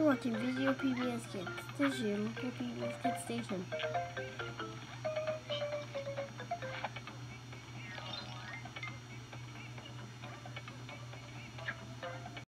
You're watching Video PBS Kids. This is PBS Kids station.